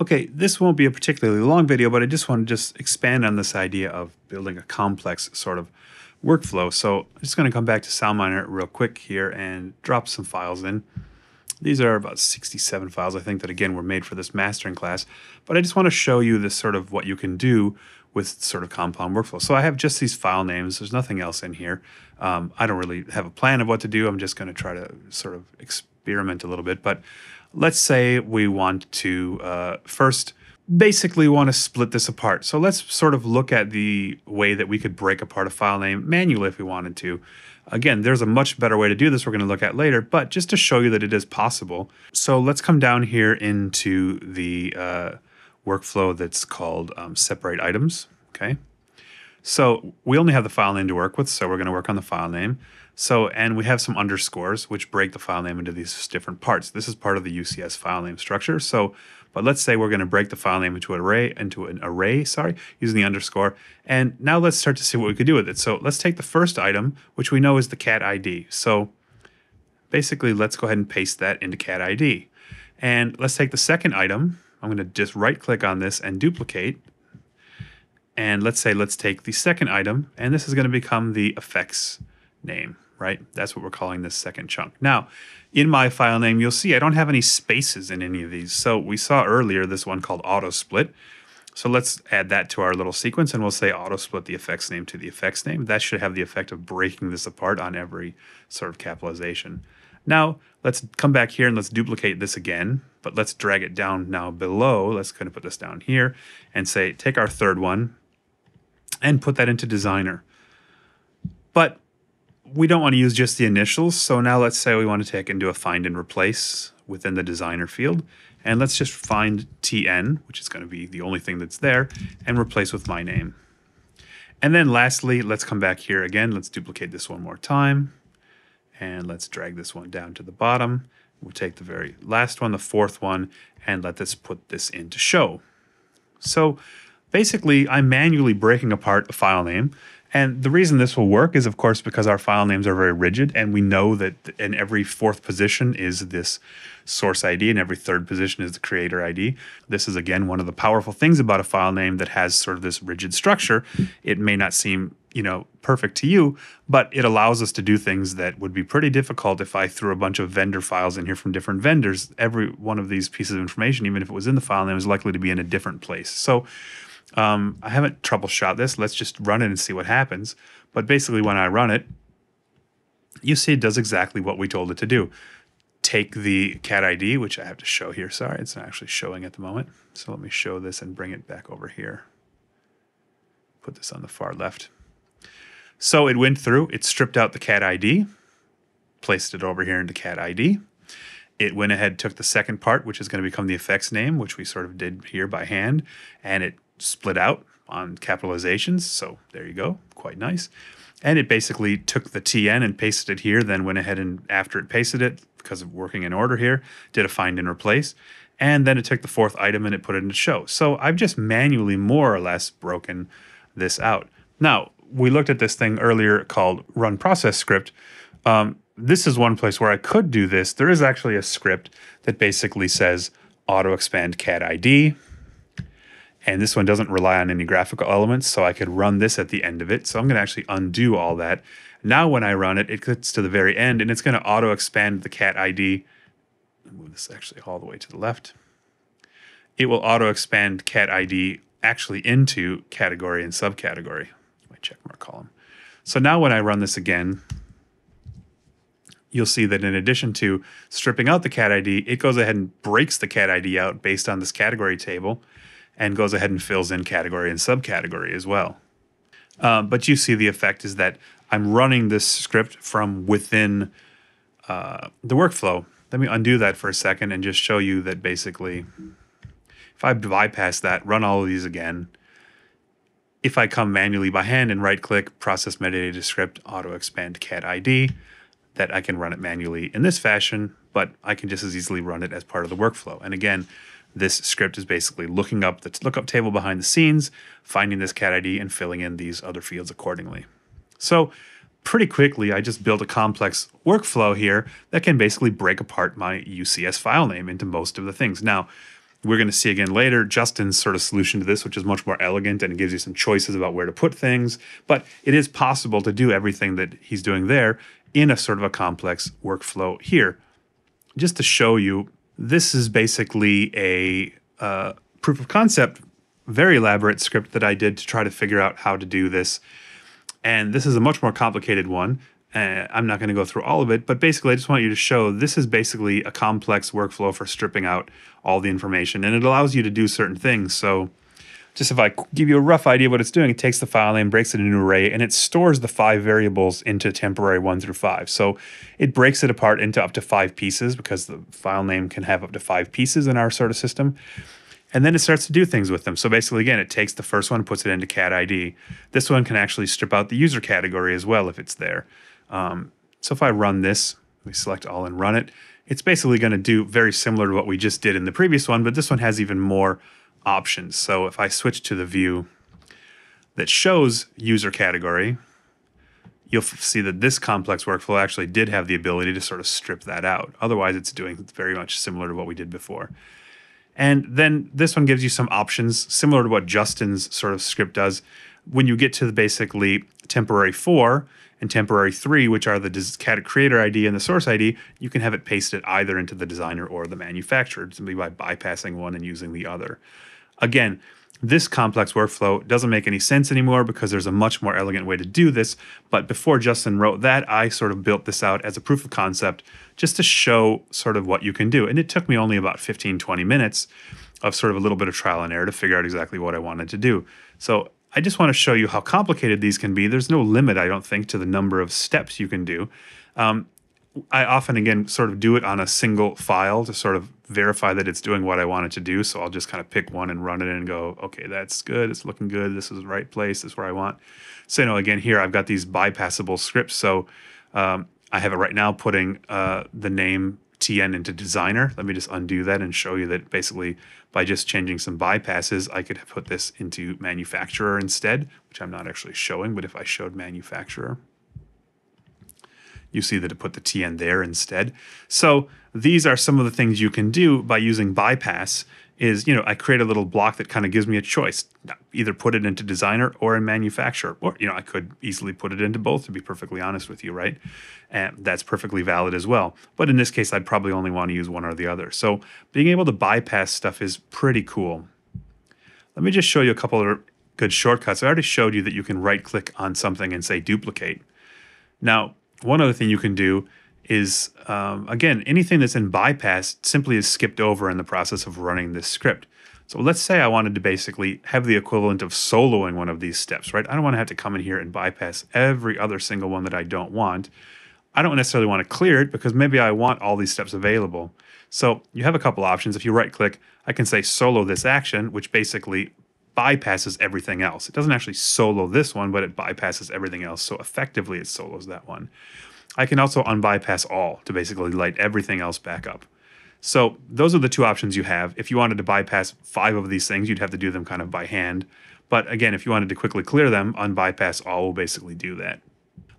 Okay, this won't be a particularly long video, but I just want to just expand on this idea of building a complex sort of workflow. So I'm just going to come back to SoundMiner real quick here and drop some files in. These are about 67 files, I think, that again were made for this mastering class. But I just want to show you this sort of what you can do with sort of compound workflow. So I have just these file names. There's nothing else in here. Um, I don't really have a plan of what to do. I'm just going to try to sort of experiment a little bit. But let's say we want to uh, first basically want to split this apart. So let's sort of look at the way that we could break apart a file name manually if we wanted to. Again, there's a much better way to do this we're going to look at later, but just to show you that it is possible. So let's come down here into the uh, workflow that's called um, separate items, okay? So we only have the file name to work with, so we're going to work on the file name. So, and we have some underscores which break the file name into these different parts. This is part of the UCS file name structure. So, but let's say we're going to break the file name into an array, into an array, sorry, using the underscore. And now let's start to see what we could do with it. So let's take the first item, which we know is the cat ID. So basically, let's go ahead and paste that into cat ID. And let's take the second item. I'm going to just right click on this and duplicate. And let's say, let's take the second item, and this is going to become the effects name right? That's what we're calling this second chunk. Now, in my file name, you'll see I don't have any spaces in any of these. So we saw earlier this one called auto split. So let's add that to our little sequence and we'll say auto split the effects name to the effects name. That should have the effect of breaking this apart on every sort of capitalization. Now, let's come back here and let's duplicate this again, but let's drag it down now below. Let's kind of put this down here and say, take our third one and put that into designer. But we don't want to use just the initials. So now let's say we want to take and do a find and replace within the designer field. And let's just find TN, which is going to be the only thing that's there, and replace with my name. And then lastly, let's come back here again. Let's duplicate this one more time. And let's drag this one down to the bottom. We'll take the very last one, the fourth one, and let this put this into show. So basically, I'm manually breaking apart a file name and the reason this will work is, of course, because our file names are very rigid, and we know that in every fourth position is this source ID, and every third position is the creator ID. This is, again, one of the powerful things about a file name that has sort of this rigid structure. It may not seem you know perfect to you but it allows us to do things that would be pretty difficult if i threw a bunch of vendor files in here from different vendors every one of these pieces of information even if it was in the file name is likely to be in a different place so um, I haven't troubleshot this. Let's just run it and see what happens. But basically, when I run it, you see it does exactly what we told it to do. Take the cat ID, which I have to show here. Sorry, it's not actually showing at the moment. So let me show this and bring it back over here. Put this on the far left. So it went through, it stripped out the cat ID, placed it over here into cat ID. It went ahead, took the second part, which is going to become the effects name, which we sort of did here by hand, and it split out on capitalizations. So there you go, quite nice. And it basically took the TN and pasted it here, then went ahead and after it pasted it, because of working in order here, did a find and replace. And then it took the fourth item and it put it into show. So I've just manually more or less broken this out. Now, we looked at this thing earlier called run process script. Um, this is one place where I could do this. There is actually a script that basically says auto expand cat ID and this one doesn't rely on any graphical elements, so I could run this at the end of it. So I'm going to actually undo all that. Now when I run it, it gets to the very end, and it's going to auto expand the cat ID. Move this actually all the way to the left. It will auto expand cat ID actually into category and subcategory. My checkmark column. So now when I run this again, you'll see that in addition to stripping out the cat ID, it goes ahead and breaks the cat ID out based on this category table and goes ahead and fills in category and subcategory as well. Uh, but you see the effect is that I'm running this script from within uh, the workflow. Let me undo that for a second and just show you that basically, if I bypass that, run all of these again, if I come manually by hand and right click, process metadata script, auto expand cat ID, that I can run it manually in this fashion, but I can just as easily run it as part of the workflow. And again, this script is basically looking up the lookup table behind the scenes, finding this cat ID, and filling in these other fields accordingly. So pretty quickly, I just built a complex workflow here that can basically break apart my UCS file name into most of the things. Now, we're going to see again later Justin's sort of solution to this, which is much more elegant and gives you some choices about where to put things. But it is possible to do everything that he's doing there in a sort of a complex workflow here. Just to show you, this is basically a uh, proof of concept, very elaborate script that I did to try to figure out how to do this. And this is a much more complicated one. Uh, I'm not going to go through all of it, but basically, I just want you to show this is basically a complex workflow for stripping out all the information, and it allows you to do certain things. So, just if I give you a rough idea of what it's doing, it takes the file name, breaks it into an array, and it stores the five variables into temporary one through five. So it breaks it apart into up to five pieces because the file name can have up to five pieces in our sort of system. And then it starts to do things with them. So basically, again, it takes the first one, puts it into cat ID. This one can actually strip out the user category as well if it's there. Um, so if I run this, we select all and run it, it's basically going to do very similar to what we just did in the previous one, but this one has even more options. So if I switch to the view that shows user category, you'll see that this complex workflow actually did have the ability to sort of strip that out. Otherwise, it's doing very much similar to what we did before. And then this one gives you some options similar to what Justin's sort of script does. When you get to the basically temporary four, and temporary three, which are the creator ID and the source ID, you can have it pasted either into the designer or the manufacturer simply by bypassing one and using the other. Again, this complex workflow doesn't make any sense anymore because there's a much more elegant way to do this. But before Justin wrote that, I sort of built this out as a proof of concept just to show sort of what you can do. And it took me only about 15, 20 minutes of sort of a little bit of trial and error to figure out exactly what I wanted to do. So I just want to show you how complicated these can be. There's no limit, I don't think, to the number of steps you can do. Um, I often, again, sort of do it on a single file to sort of verify that it's doing what I want it to do. So I'll just kind of pick one and run it and go, okay, that's good. It's looking good. This is the right place. This is where I want. So, you know, again, here I've got these bypassable scripts. So um, I have it right now putting uh, the name TN into designer. Let me just undo that and show you that basically by just changing some bypasses, I could put this into manufacturer instead, which I'm not actually showing, but if I showed manufacturer, you see that it put the TN there instead. So these are some of the things you can do by using bypass is, you know, I create a little block that kind of gives me a choice. Either put it into designer or in manufacturer. Or, you know, I could easily put it into both to be perfectly honest with you, right? And that's perfectly valid as well. But in this case, I'd probably only want to use one or the other. So being able to bypass stuff is pretty cool. Let me just show you a couple of good shortcuts. I already showed you that you can right click on something and say duplicate. Now, one other thing you can do is, um, again, anything that's in bypass simply is skipped over in the process of running this script. So let's say I wanted to basically have the equivalent of soloing one of these steps, right? I don't want to have to come in here and bypass every other single one that I don't want. I don't necessarily want to clear it because maybe I want all these steps available. So you have a couple options. If you right click, I can say solo this action, which basically bypasses everything else. It doesn't actually solo this one, but it bypasses everything else. So effectively it solos that one. I can also unbypass all to basically light everything else back up. So those are the two options you have. If you wanted to bypass five of these things, you'd have to do them kind of by hand. But again, if you wanted to quickly clear them, unbypass all will basically do that.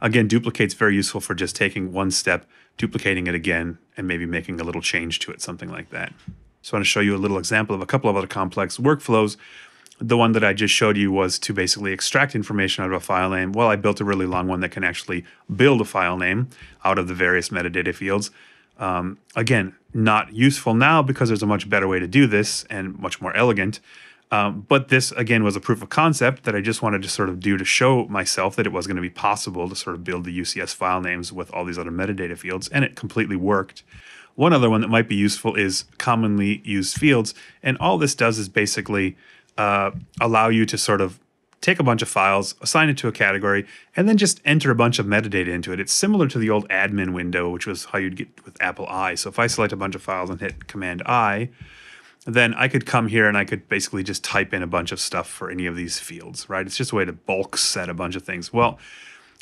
Again, duplicate's very useful for just taking one step, duplicating it again, and maybe making a little change to it, something like that. So I want to show you a little example of a couple of other complex workflows the one that I just showed you was to basically extract information out of a file name. Well, I built a really long one that can actually build a file name out of the various metadata fields. Um, again, not useful now because there's a much better way to do this and much more elegant. Um, but this, again, was a proof of concept that I just wanted to sort of do to show myself that it was going to be possible to sort of build the UCS file names with all these other metadata fields, and it completely worked. One other one that might be useful is commonly used fields. And all this does is basically uh, allow you to sort of take a bunch of files, assign it to a category, and then just enter a bunch of metadata into it. It's similar to the old admin window, which was how you'd get with Apple I. So if I select a bunch of files and hit Command I, then I could come here and I could basically just type in a bunch of stuff for any of these fields, right? It's just a way to bulk set a bunch of things. Well,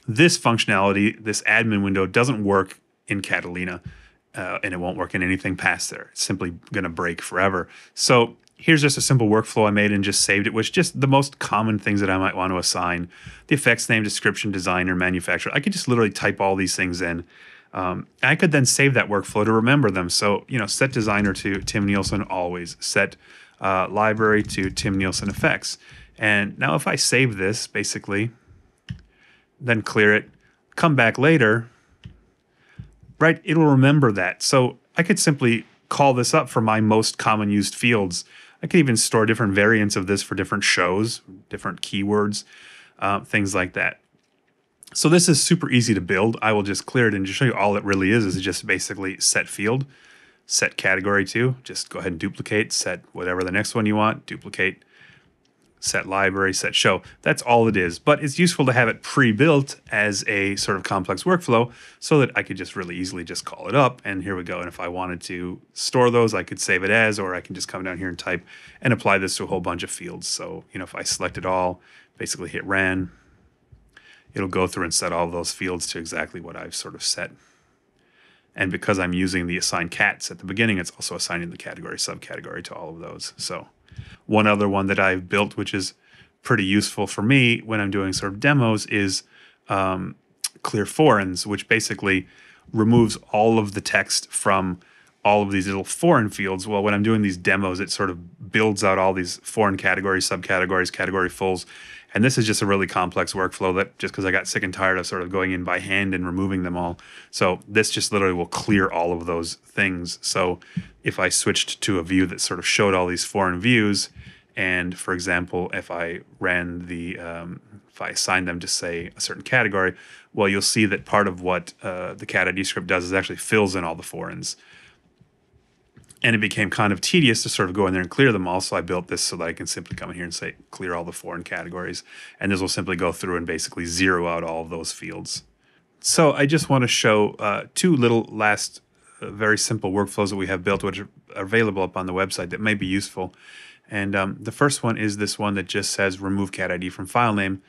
this functionality, this admin window, doesn't work in Catalina. Uh, and it won't work in anything past there. It's simply going to break forever. So here's just a simple workflow I made and just saved it, which just the most common things that I might want to assign. The effects name, description, designer, manufacturer. I could just literally type all these things in. Um, I could then save that workflow to remember them. So, you know, set designer to Tim Nielsen always, set uh, library to Tim Nielsen effects. And now if I save this, basically, then clear it, come back later, right, it'll remember that. So I could simply call this up for my most common used fields. I could even store different variants of this for different shows, different keywords, uh, things like that. So this is super easy to build. I will just clear it and just show you all it really is, is just basically set field, set category to, just go ahead and duplicate, set whatever the next one you want, duplicate, set library, set show. That's all it is. But it's useful to have it pre-built as a sort of complex workflow so that I could just really easily just call it up and here we go. And if I wanted to store those, I could save it as, or I can just come down here and type and apply this to a whole bunch of fields. So, you know, if I select it all, basically hit ran, it'll go through and set all those fields to exactly what I've sort of set. And because I'm using the assign cats at the beginning, it's also assigning the category subcategory to all of those. So one other one that I've built, which is pretty useful for me when I'm doing sort of demos, is um, clear foreigns, which basically removes all of the text from all of these little foreign fields. Well, when I'm doing these demos, it sort of builds out all these foreign categories, subcategories, category fulls. And this is just a really complex workflow that just because I got sick and tired of sort of going in by hand and removing them all. So this just literally will clear all of those things. So if I switched to a view that sort of showed all these foreign views, and for example, if I ran the, um, if I assigned them to say a certain category, well, you'll see that part of what uh, the cat ID script does is actually fills in all the foreigns and it became kind of tedious to sort of go in there and clear them all. So I built this so that I can simply come in here and say clear all the foreign categories, and this will simply go through and basically zero out all of those fields. So I just want to show uh, two little last uh, very simple workflows that we have built, which are available up on the website that may be useful. And um, the first one is this one that just says remove cat ID from file name.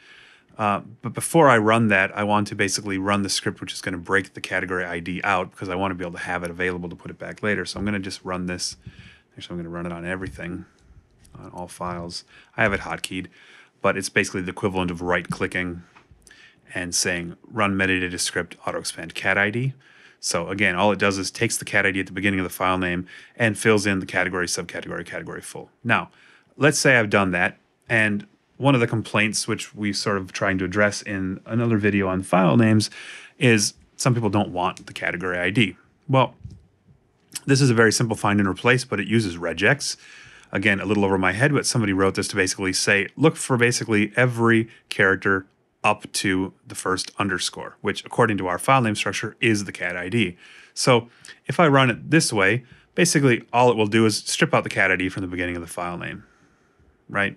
Uh, but before I run that, I want to basically run the script which is going to break the category ID out because I want to be able to have it available to put it back later. So I'm going to just run this. Actually, I'm going to run it on everything, on all files. I have it hotkeyed, but it's basically the equivalent of right-clicking and saying run metadata script auto expand cat ID. So again, all it does is takes the cat ID at the beginning of the file name and fills in the category, subcategory, category full. Now, let's say I've done that and one of the complaints which we sort of trying to address in another video on file names is some people don't want the category ID. Well, this is a very simple find and replace, but it uses regex. Again, a little over my head, but somebody wrote this to basically say, look for basically every character up to the first underscore, which according to our file name structure is the cat ID. So if I run it this way, basically all it will do is strip out the cat ID from the beginning of the file name, right?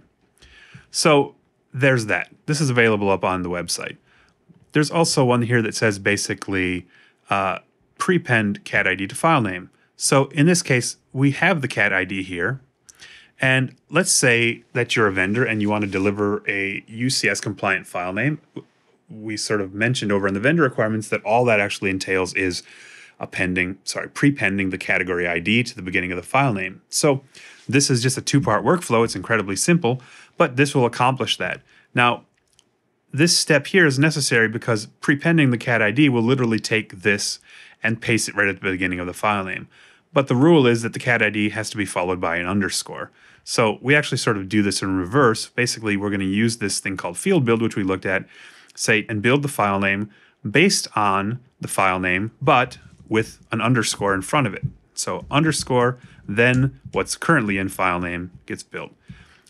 So there's that. This is available up on the website. There's also one here that says basically uh, prepend cat ID to file name. So in this case, we have the cat ID here. And let's say that you're a vendor and you want to deliver a UCS compliant file name. We sort of mentioned over in the vendor requirements that all that actually entails is appending, sorry, prepending the category ID to the beginning of the file name. So this is just a two-part workflow. It's incredibly simple, but this will accomplish that. Now, this step here is necessary because prepending the cat ID will literally take this and paste it right at the beginning of the file name. But the rule is that the cat ID has to be followed by an underscore. So we actually sort of do this in reverse. Basically, we're going to use this thing called field build, which we looked at, say, and build the file name based on the file name, but with an underscore in front of it. So underscore, then what's currently in file name gets built.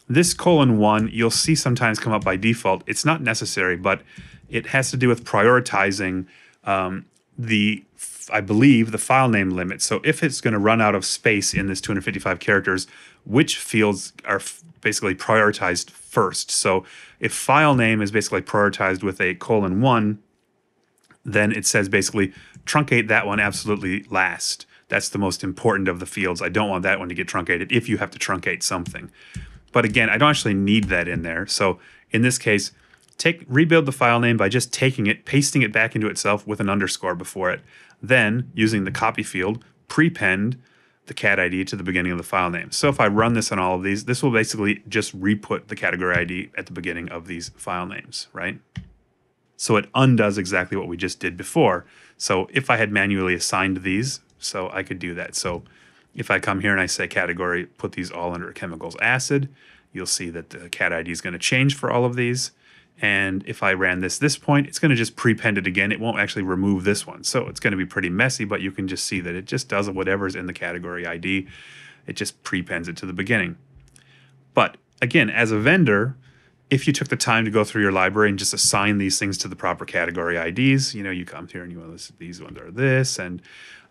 This colon one, you'll see sometimes come up by default. It's not necessary, but it has to do with prioritizing um, the, I believe, the file name limit. So if it's going to run out of space in this 255 characters, which fields are basically prioritized first? So if file name is basically prioritized with a colon one, then it says basically truncate that one absolutely last. That's the most important of the fields. I don't want that one to get truncated if you have to truncate something. But again, I don't actually need that in there. So in this case, take rebuild the file name by just taking it, pasting it back into itself with an underscore before it. Then using the copy field, prepend the cat ID to the beginning of the file name. So if I run this on all of these, this will basically just re-put the category ID at the beginning of these file names, right? So it undoes exactly what we just did before. So if I had manually assigned these, so I could do that. So If I come here and I say category, put these all under chemicals acid, you'll see that the cat ID is going to change for all of these. And if I ran this this point, it's going to just prepend it again. It won't actually remove this one. So it's going to be pretty messy, but you can just see that it just does whatever's in the category ID. It just prepends it to the beginning. But again, as a vendor, if you took the time to go through your library and just assign these things to the proper category IDs, you know, you come here and you list these ones are this, and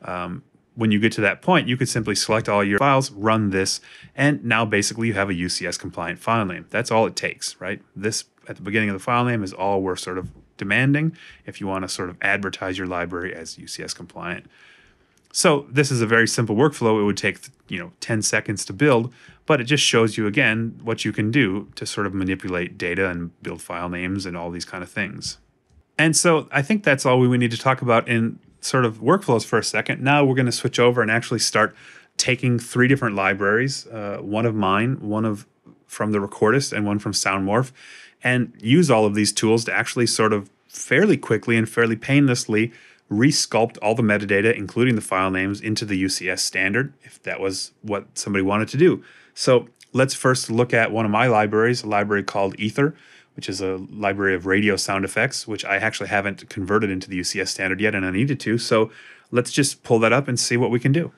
um, when you get to that point, you could simply select all your files, run this, and now basically you have a UCS compliant file name. That's all it takes, right? This at the beginning of the file name is all we're sort of demanding if you want to sort of advertise your library as UCS compliant. So this is a very simple workflow. It would take, you know, 10 seconds to build, but it just shows you again what you can do to sort of manipulate data and build file names and all these kind of things. And so I think that's all we need to talk about in sort of workflows for a second. Now we're going to switch over and actually start taking three different libraries, uh, one of mine, one of from the Recordist, and one from SoundMorph, and use all of these tools to actually sort of fairly quickly and fairly painlessly resculpt all the metadata, including the file names, into the UCS standard, if that was what somebody wanted to do. So let's first look at one of my libraries, a library called Ether which is a library of radio sound effects, which I actually haven't converted into the UCS standard yet, and I needed to. So let's just pull that up and see what we can do.